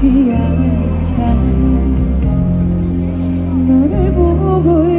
피하는 잔 너를 보고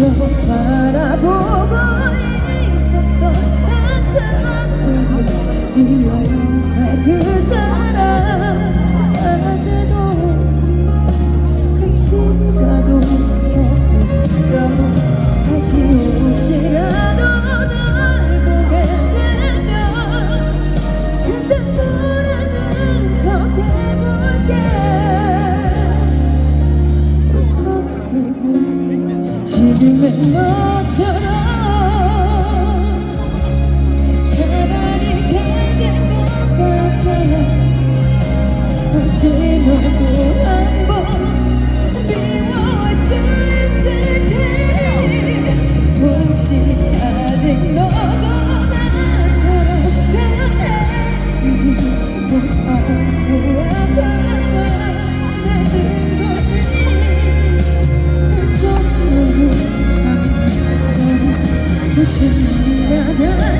바라보고 있었어. 괜찮아. 이와요 그 사이. 너처럼 차라리 것 같아 다시 너도 한번 수 있을게 혹시 아직 너도 나처럼 변해지지 못하고 아파 혹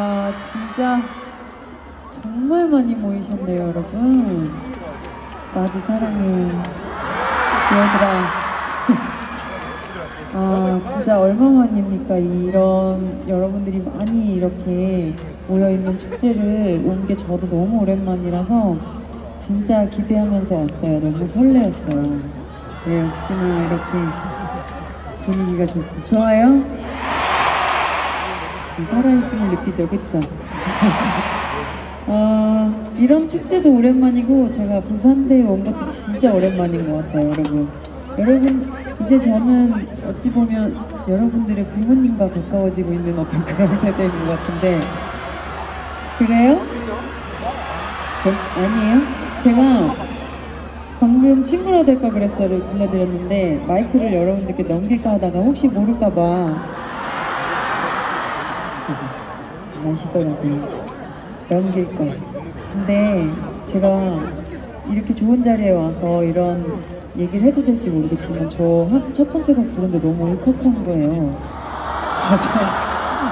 와, 진짜 정말 많이 모이셨네요, 여러분. 나도 사랑해. 얘들아. 아, 진짜 얼마만입니까? 이런 여러분들이 많이 이렇게 모여있는 축제를 온 게 저도 너무 오랜만이라서 진짜 기대하면서 왔어요. 너무 설레었어요. 네, 역시나 이렇게 분위기가 좋고. 좋아요? 살아있음을 느끼죠, 그쵸? 어, 이런 축제도 오랜만이고 제가 부산대에 온 것도 진짜 오랜만인 것 같아요, 여러분. 여러분, 이제 저는 어찌 보면 여러분들의 부모님과 가까워지고 있는 어떤 그런 세대인 것 같은데 그래요? 그- 아니에요? 제가 방금 친구라 될까 그랬어를 들려드렸는데 마이크를 여러분들께 넘길까 하다가 혹시 모를까봐 아시더라고요. 넘길 거. 근데 제가 이렇게 좋은 자리에 와서 이런 얘기를 해도 될지 모르겠지만 저 첫 번째 곡 부르는데 너무 울컥한 거예요. 맞아.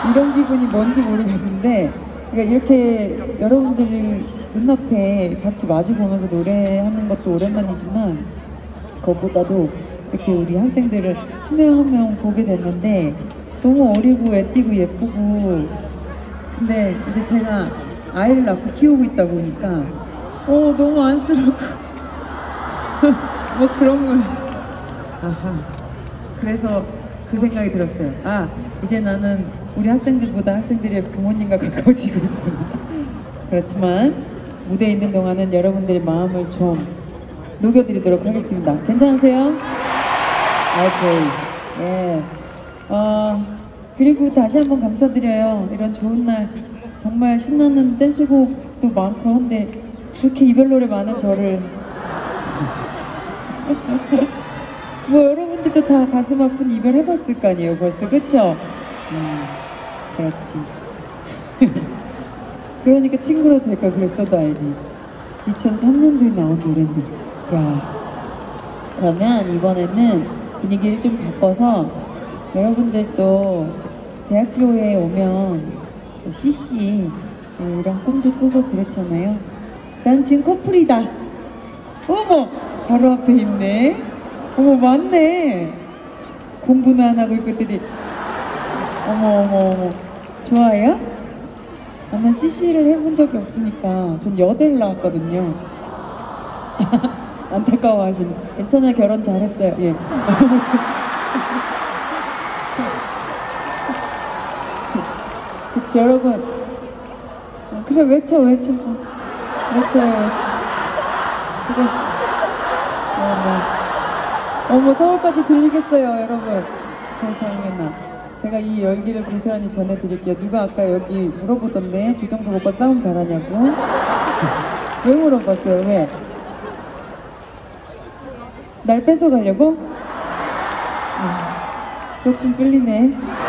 이런 기분이 뭔지 모르겠는데 그러니까 이렇게 여러분들 눈앞에 같이 마주 보면서 노래하는 것도 오랜만이지만 그것보다도 이렇게 우리 학생들을 한 명 한 명 보게 됐는데 너무 어리고 애띠고 예쁘고. 근데 이제 제가 아이를 낳고 키우고 있다 보니까 어 너무 안쓰럽고. 뭐 그런 걸 아하. 그래서 그 생각이 들었어요. 아 이제 나는 우리 학생들보다 학생들의 부모님과 가까워지고 있구나. 그렇지만 무대에 있는 동안은 여러분들의 마음을 좀 녹여드리도록 하겠습니다. 괜찮으세요? 오케이 예. 어, 그리고 다시 한번 감사드려요. 이런 좋은 날. 정말 신나는 댄스곡도 많고 한데 그렇게 이별 노래 많은 저를. 뭐 여러분들도 다 가슴 아픈 이별 해봤을 거 아니에요 벌써. 그쵸? 음, 그렇지. 그러니까 친구로 될까 그랬어도 알지. 2003년도에 나온 노래인데. 야 그러면 이번에는 분위기를 좀 바꿔서 여러분들도 대학교에 오면 또 CC 뭐 이런 꿈도 꾸고 그랬잖아요. 난 지금 커플이다. 어머, 바로 앞에 있네. 어머, 맞네. 공부는 안 하고 있것들이 어머, 어머, 어머. 좋아요? 아마 CC를 해본 적이 없으니까 전 여대를 나왔거든요. 안타까워하시네. 괜찮아요. 결혼 잘했어요. 예. 여러분. 어, 그래, 외쳐, 외쳐. 어, 외쳐요, 외쳐. 그래. 어머. 어머, 서울까지 들리겠어요, 여러분. 세상에나. 제가 이 열기를 고스란히 전해드릴게요. 누가 아까 여기 물어보던데 조정석 오빠 싸움 잘하냐고? 왜 물어봤어요? 왜? 날 뺏어가려고? 음, 조금 끌리네.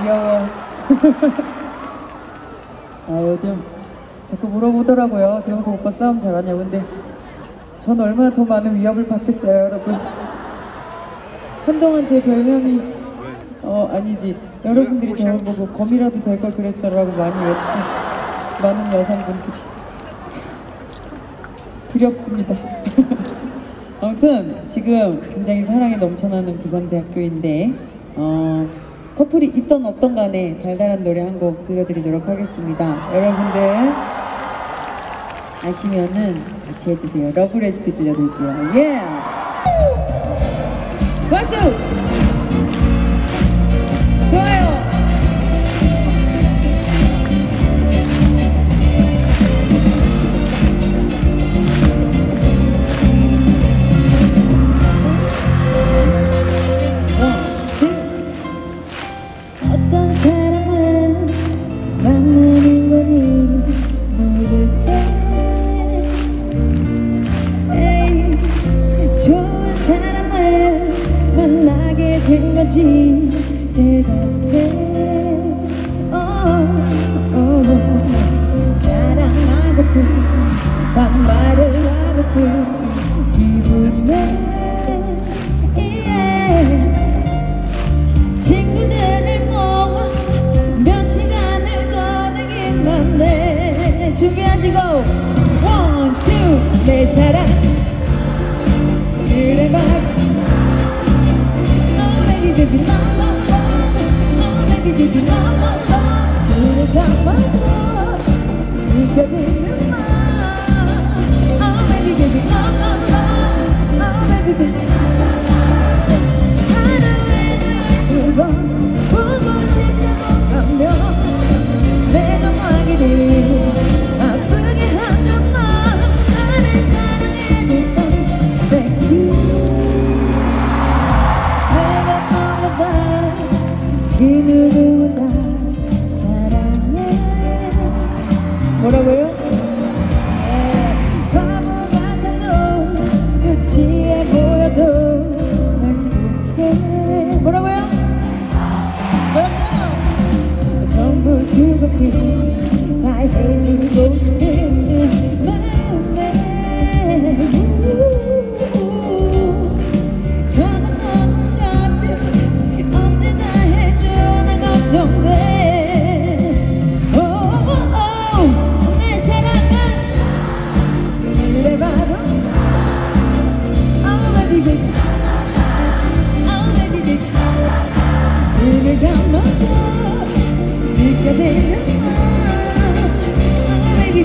아, 귀여워. 아, 요즘 자꾸 물어보더라고요. 조영석 오빠 싸움 잘하냐고. 근데 전 얼마나 더 많은 위협을 받겠어요, 여러분. 한동안 제 별명이 어 아니지 여러분들이 저를 보고 검이라도 될 걸 그랬어라고 많이 외치 많은 여성분들이 두렵습니다. 아무튼 지금 굉장히 사랑이 넘쳐나는 부산대학교인데 어, 커플이 있던 없던 간에 달달한 노래 한 곡 들려드리도록 하겠습니다. 여러분들 아시면은 같이 해주세요. Love Recipe 들려드릴게요. 예! 박수! 만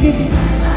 give you.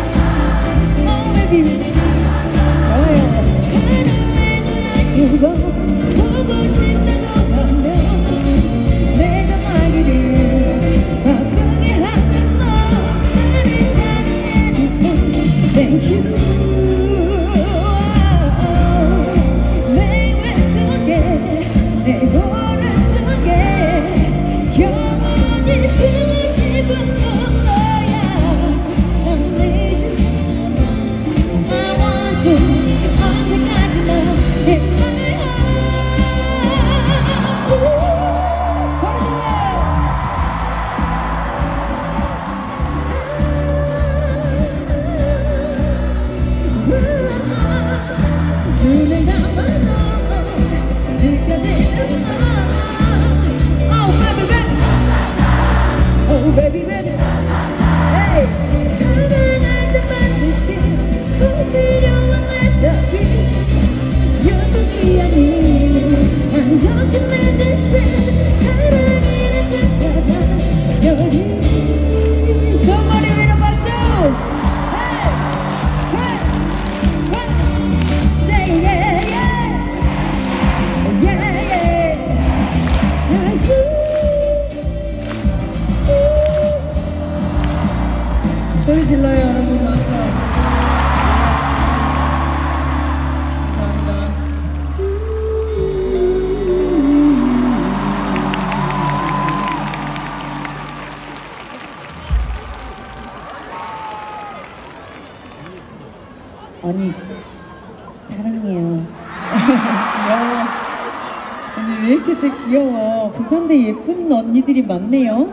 아니 왜 이렇게 또 귀여워? 부산대 예쁜 언니들이 많네요.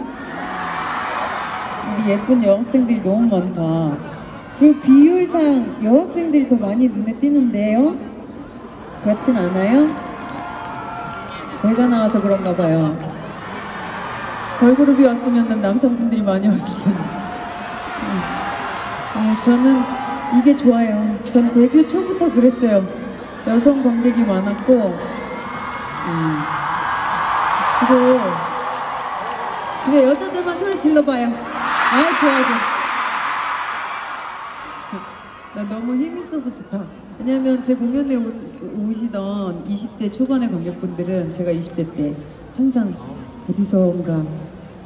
우리 예쁜 여학생들이 너무 많다. 그리고 비율상 여학생들이 더 많이 눈에 띄는데요? 그렇진 않아요? 제가 나와서 그런가 봐요. 걸그룹이 왔으면 남성분들이 많이 왔을 텐데. 아, 저는 이게 좋아요. 전 데뷔 초부터 그랬어요. 여성 관객이 많았고, 음, 주로, 그래, 여자들만 소리 질러봐요. 아, 좋아, 좋아. 나 너무 힘있어서 좋다. 왜냐면 제 공연에 오, 오시던 20대 초반의 관객분들은 제가 20대 때 항상 어디서인가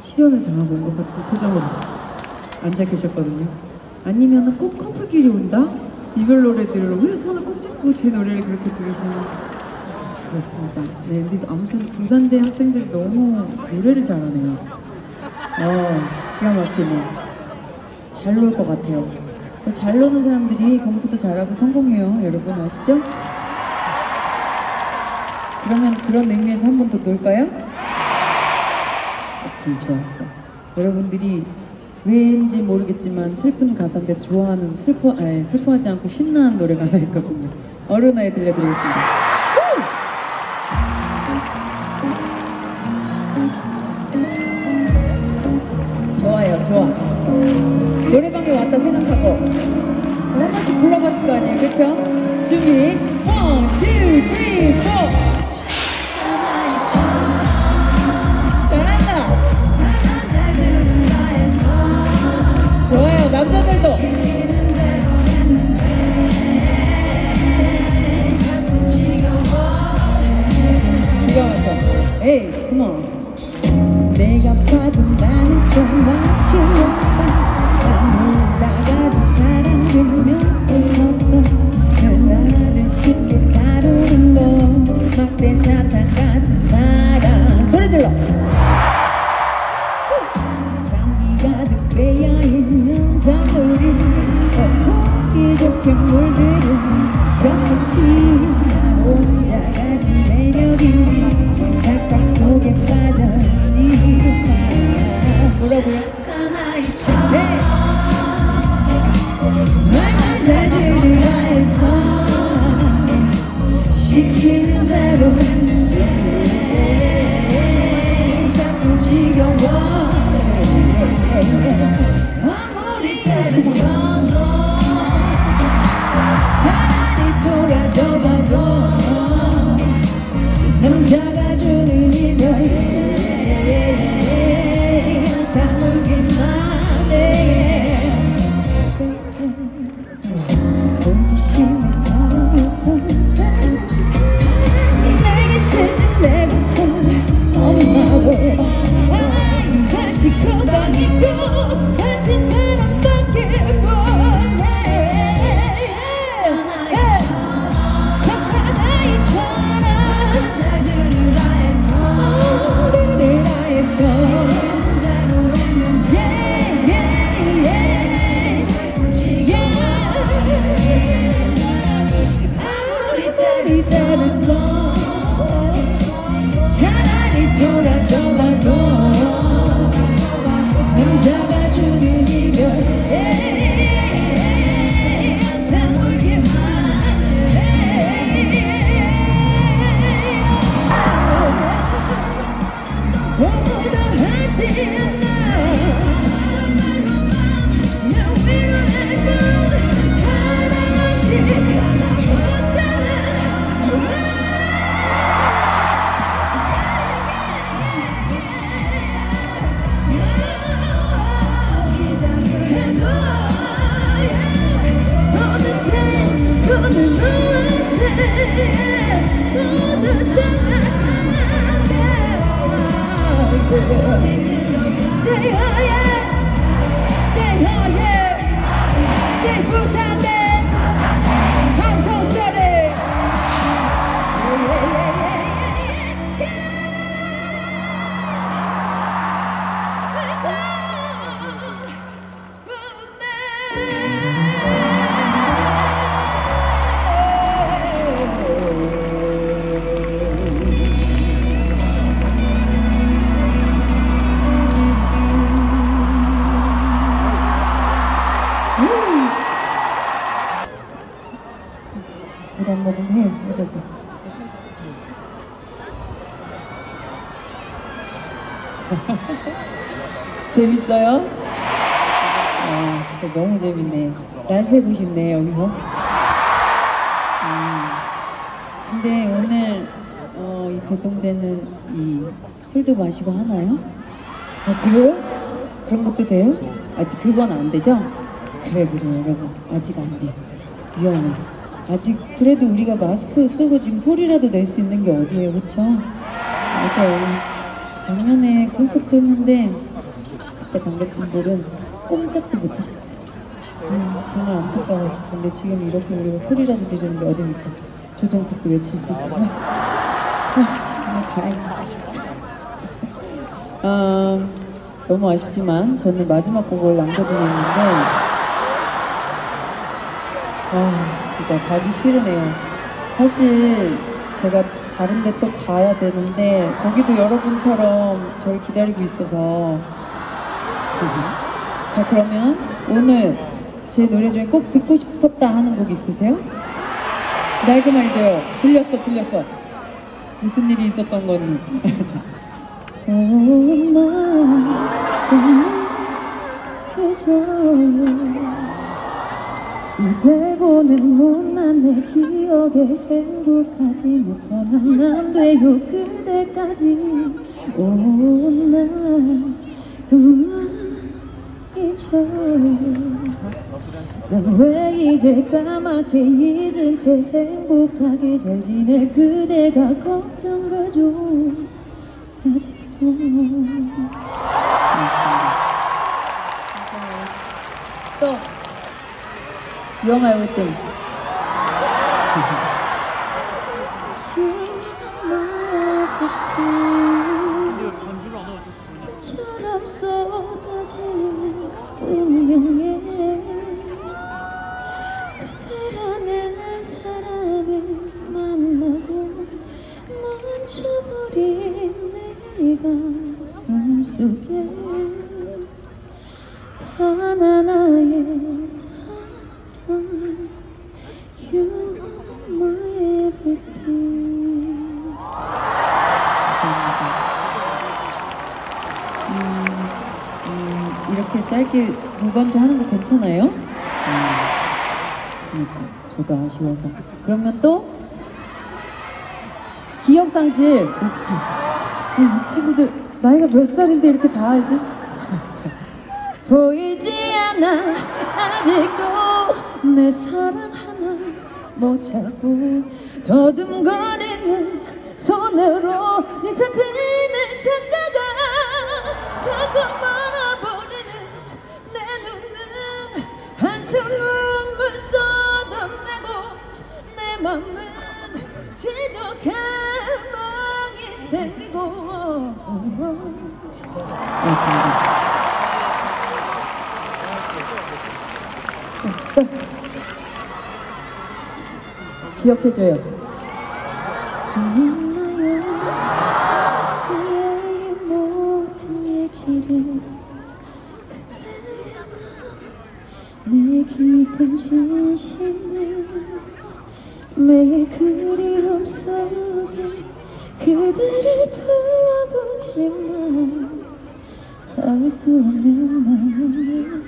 실현을 당하고 온 것 같은 표정으로 앉아 계셨거든요. 아니면 꼭 커플끼리 온다? 이별 노래들을 왜 손을 꼭 잡고 제 노래를 그렇게 부르시는지 그렇습니다. 네, 근데 아무튼 부산대 학생들이 너무 노래를 잘하네요. 어, 기가 막히네. 잘 놀 것 같아요. 잘 노는 사람들이 공부도 잘하고 성공해요. 여러분 아시죠? 그러면 그런 의미에서 한 번 더 놀까요? 오케이, 좋았어. 여러분들이 왠지 모르겠지만 슬픈 가사인데 좋아하는 슬퍼 아니, 슬퍼하지 않고 신나는 노래가 하나 있거든요. 어른아이 들려드리겠습니다. 거예요. 좋아. 노래방에 왔다 생각하고 한 번씩 불러봤을 거 아니에요. 그쵸? 준비. 1, 2, 3, 4. 재밌어요? 아, 진짜 너무 재밌네. 날 새고 싶네, 여기서. 음, 근데 오늘, 어, 이 대동제는 이 술도 마시고 하나요? 아, 그래요? 그런 것도 돼요? 아직 그건 안 되죠? 그래, 그래, 여러분. 아직 안 돼. 위험해. 아직, 그래도 우리가 마스크 쓰고 지금 소리라도 낼 수 있는 게 어디예요, 그쵸? 맞아요. 저 작년에 콘서트 했는데, 그 때 관객분들은 꼼짝도 못 하셨어요. 음, 정말 안타까웠어요. 근데 지금 이렇게 우리가 소리라도 지르는 게 어딥니까? 조정석도 외칠 수 있구나. 아, 정말 다행이다. 아, 너무 아쉽지만 저는 마지막 곡을 남겨두었는데 아 진짜 가기 싫으네요. 사실 제가 다른 데 또 가야 되는데 거기도 여러분처럼 저를 기다리고 있어서 자 그러면 오늘 제 노래 중에 꼭 듣고 싶었다 하는 곡 있으세요? 날그만 해줘요. 들렸어 들렸어. 무슨 일이 있었던 건지. 그저 이대 보낸 못난 내 기억에 행복하지 못하면 안 돼요 그대까지 오난 그만 난왜 이제 까맣게 잊은 채 행복하게 잘 지내? 그대가 걱정 가죠. 아직도. 또 You're 멈춰버린 내 가슴 속에 단 하나의 사랑 You are my everything 이렇게 짧게 두 번째 하는 거 괜찮아요? 음, 그러니까 저도 아쉬워서 그러면 또 기억상실 어, 이 친구들 나이가 몇 살인데 이렇게 다 알지? 보이지 않아. 아직도 내 사랑 하나 못 찾고 더듬거리는 손으로 네 사진을 찾다가 자꾸 멀어버리는 내 눈은 한참 눈물 쏟아내고 내 맘은 지독한 멍이 생기고 맞습니다. 기억해줘요. 있나요? 나의 모든 얘기를 내 깊은 진심을 매일 그리움 속에 그대를 불러보지만 닿을 수 없는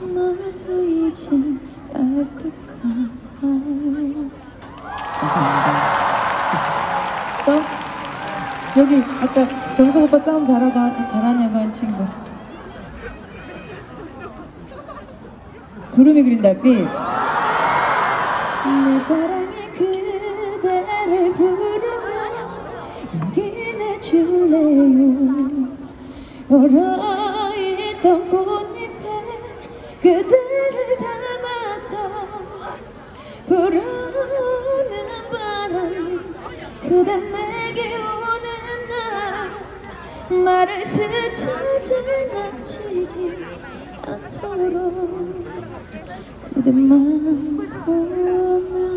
마음을 너도 이젠 알것 같아요. 감사합니다 또 여기 아까 정석 오빠 싸움 잘하고 하- 잘하냐고 한 친구. 구름이 그린 달빛. 내 사랑 얼어있던 꽃잎에 그대를 담아서 불어오는 바람이 그대 내게 오는 날 나를 스쳐질 놓치지 않도록 그대만 보면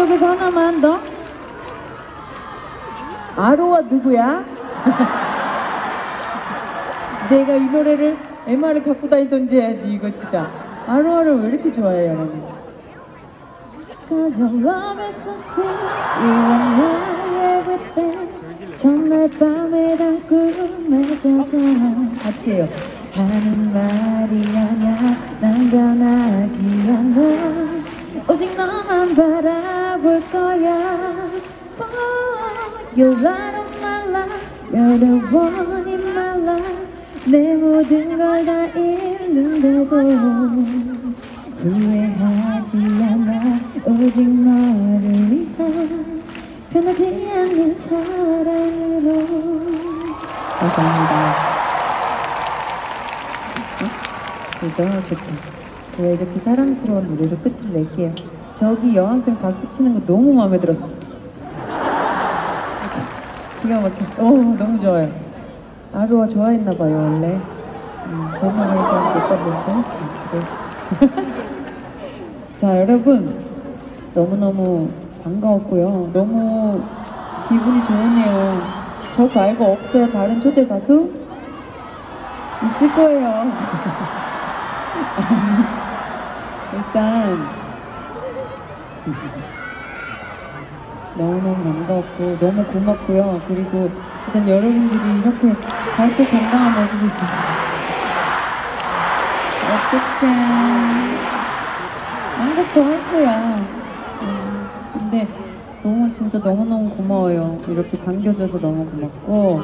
이쪽에서 하나만 더? 아로와 누구야? 내가 이 노래를 MR을 갖고 다니던지 해야지 이거 진짜. 아로아를 왜 이렇게 좋아해요 여러분? Cause your love is so sweet You are my everything 정말 밤에 단 꿈에 젖어 같이 해요. 하는 말이 아냐 난 변하지 않아. 오직 너만 바라 볼 거야. Boy, You're light of my life You're the one in my life. 내 모든 걸 다 잃는데도 후회하지 않아. 오직 너를 위한 변하지 않는 사랑으로. 감사합니다. 이거 좋다. 제가 이렇게 사랑스러운 노래로 끝을 낼게요 저기 여학생 박수 치는 거 너무 마음에 들었어. 기가 막혀. 어 너무 좋아요. 아루아 좋아했나 봐요 원래. 음, 제 노래를 잘못 봤는데. 음, 그래. 자 여러분. 너무 너무 반가웠고요. 너무 기분이 좋으네요. 저 말고 없어요. 다른 초대 가수? 있을 거예요. 일단 너무너무 반가웠고 너무 고맙고요. 그리고 일단 여러분들이 이렇게 밝고 건강한 모습을 어떡해. 한곡 더할 거야. 음, 근데 너무 진짜 너무너무 고마워요. 이렇게 반겨줘서 너무 고맙고.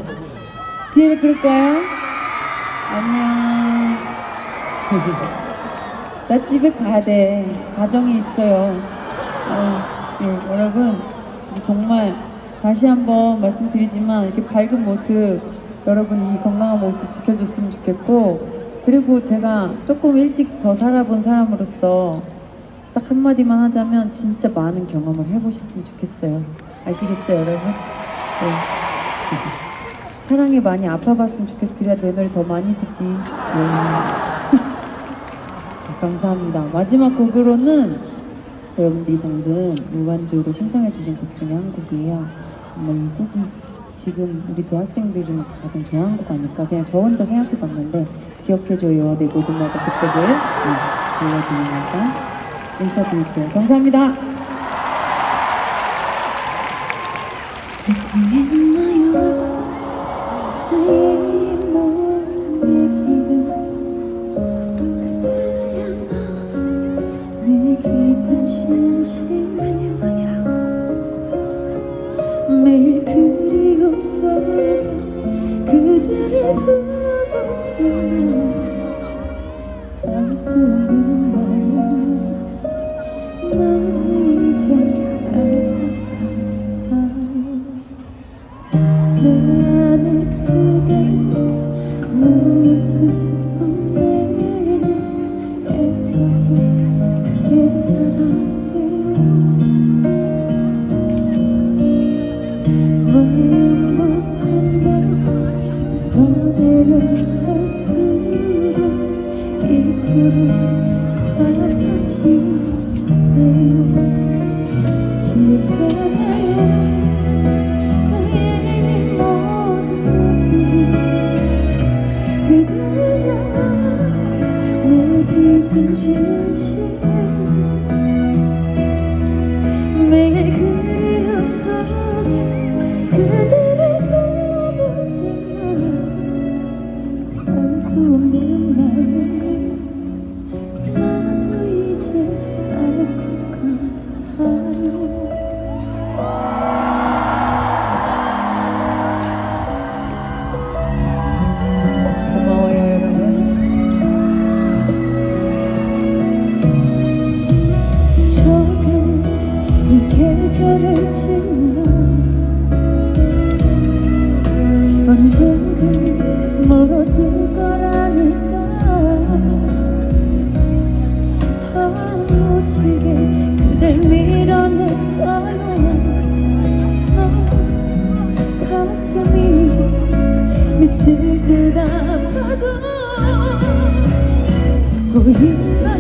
뒤에를 그럴까요? 안녕. 나 집에 가야 돼. 가정이 있어요 어, 네, 여러분 정말 다시 한번 말씀드리지만 이렇게 밝은 모습 여러분이 이 건강한 모습 지켜줬으면 좋겠고 그리고 제가 조금 일찍 더 살아본 사람으로서 딱 한마디만 하자면 진짜 많은 경험을 해보셨으면 좋겠어요 아시겠죠 여러분? 네. 사랑에 많이 아파봤으면 좋겠어 그래야 내 노래 더 많이 듣지 네. 자, 감사합니다 마지막 곡으로는 여러분들이 방금 무반주로 신청해주신 곡 중에 한 곡이에요. 정말 이 곡이 지금 우리 대학생들 중 가장 좋아하는 곡 아닐까 그냥 저 혼자 생각해봤는데 기억해줘요 내 모든 말과 그때를 네, 들려드리면서 인사드릴게요. 감사합니다. 매일 그리움 속에 그대를 없는 마음 나도 이제 속 듣고